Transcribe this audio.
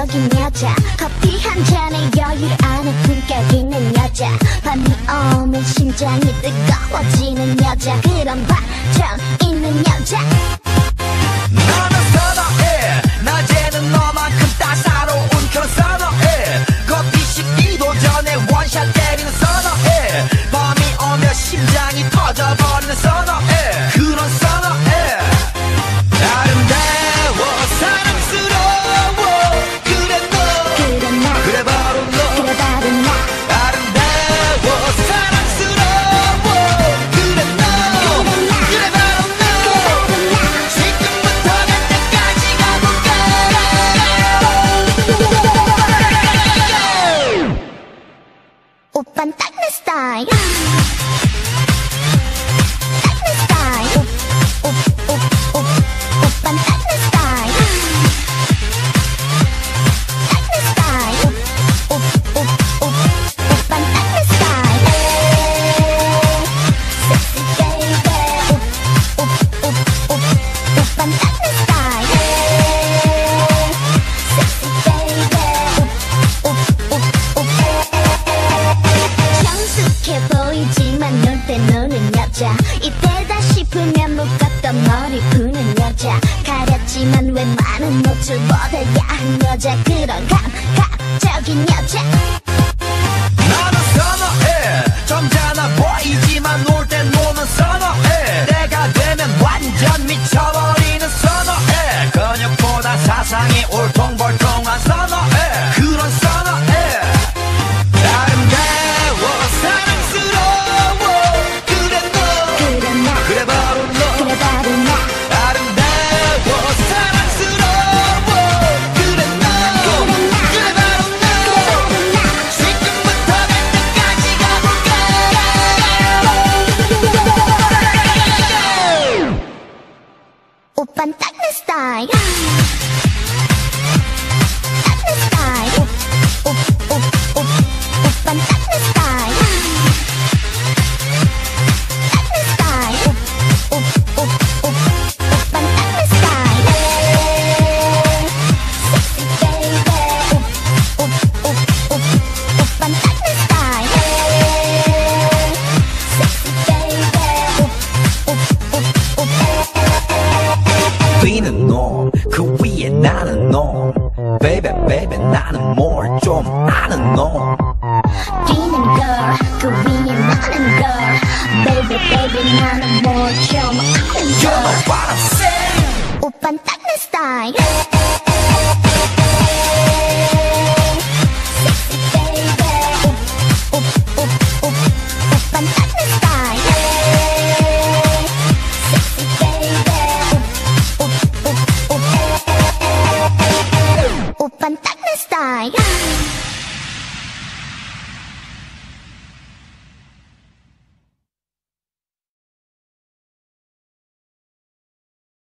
매력인 여자. 커피 한 잔에 여유를 아는 품격 있는 여자. 밤이 오면 심장이 뜨거워지는 여자. 그런 반전 있는 여자. 나는 선어해. 낮에는 너만큼 따사로운 그런 선어해. 커피 식기도 전에 원샷 때리는 선어해. 밤이 오면 심장이 터져버리는 선어 Darkness die. Die. Oop, oop, oop. 머리 푸는 여자 가렸지만 웬만한 노출보다 야한 여자 그런 감각적인 여자 Pantak 나는 놈 Baby baby 나는 뭘 좀 아는 놈 뛰는 girl 그 위에 나는 girl baby baby 나는 뭘좀 아는 You know girl what I'm saying 오빤 딱 내 스타일